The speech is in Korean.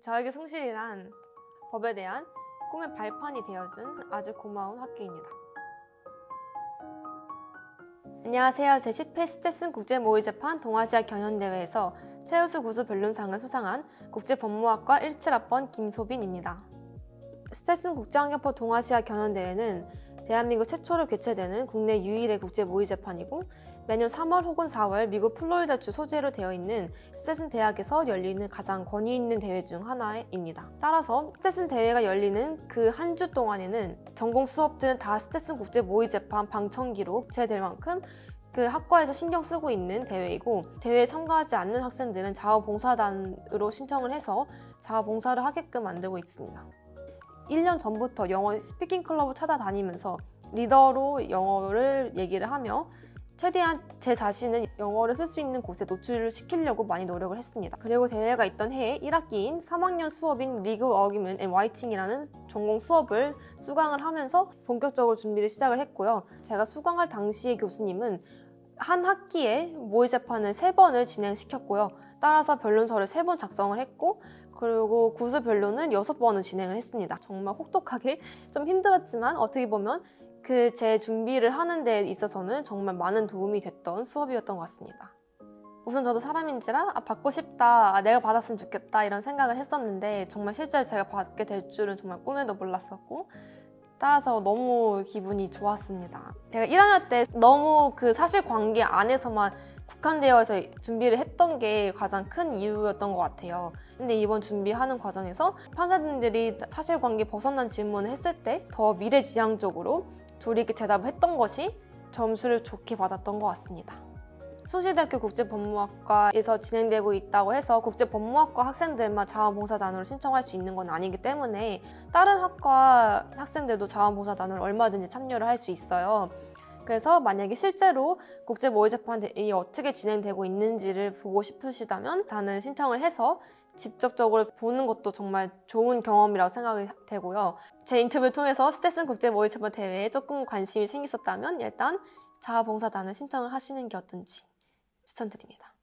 저에게 숭실이란 법에 대한 꿈의 발판이 되어준 아주 고마운 학교입니다. 안녕하세요. 제10회 스테슨 국제모의재판 동아시아 경연대회에서 최우수 구수 변론상을 수상한 국제법무학과 17학번 김소빈입니다. 스테슨 국제환경법 동아시아 경연대회는 대한민국 최초로 개최되는 국내 유일의 국제 모의 재판이고 매년 3월 혹은 4월 미국 플로리다주 소재로 되어 있는 스테슨 대학에서 열리는 가장 권위 있는 대회 중 하나입니다. 따라서 스테슨 대회가 열리는 그 한 주 동안에는 전공 수업들은 다 스테슨 국제 모의 재판 방청기로 개최될 만큼 그 학과에서 신경 쓰고 있는 대회이고 대회에 참가하지 않는 학생들은 자원봉사단으로 신청을 해서 자원봉사를 하게끔 만들고 있습니다. 1년 전부터 영어 speaking 클럽을 찾아다니면서 리더로 영어를 얘기를 하며 최대한 제 자신은 영어를 쓸 수 있는 곳에 노출을 시키려고 많이 노력을 했습니다. 그리고 대회가 있던 해에 1학기인 3학년 수업인 Legal Argument and Writing이라는 전공 수업을 수강을 하면서 본격적으로 준비를 시작을 했고요. 제가 수강할 당시의 교수님은 한 학기에 모의 재판을 세 번을 진행시켰고요. 따라서 변론서를 세 번 작성을 했고 그리고 구술 변론은 여섯 번을 진행을 했습니다. 정말 혹독하게 좀 힘들었지만 어떻게 보면 그 제 준비를 하는 데 있어서는 정말 많은 도움이 됐던 수업이었던 것 같습니다. 우선 저도 사람인지라 아, 받고 싶다, 아, 내가 받았으면 좋겠다 이런 생각을 했었는데 정말 실제로 제가 받게 될 줄은 정말 꿈에도 몰랐었고 따라서 너무 기분이 좋았습니다. 제가 1학년 때 너무 그 사실관계 안에서만 국한되어서 준비를 했던 게 가장 큰 이유였던 것 같아요. 근데 이번 준비하는 과정에서 판사님들이 사실관계 벗어난 질문을 했을 때 더 미래지향적으로 조리 있게 대답을 했던 것이 점수를 좋게 받았던 것 같습니다. 수시대학교 국제법무학과에서 진행되고 있다고 해서 국제법무학과 학생들만 자원봉사단으로 신청할 수 있는 건 아니기 때문에 다른 학과 학생들도 자원봉사단으로 얼마든지 참여를 할 수 있어요. 그래서 만약에 실제로 국제 모의재판이 어떻게 진행되고 있는지를 보고 싶으시다면 단을 신청을 해서 직접적으로 보는 것도 정말 좋은 경험이라고 생각이 되고요. 제 인터뷰를 통해서 스테슨 국제 모의재판 대회에 조금 관심이 생겼었다면 일단 자아봉사단을 신청을 하시는 게 어떤지 추천드립니다.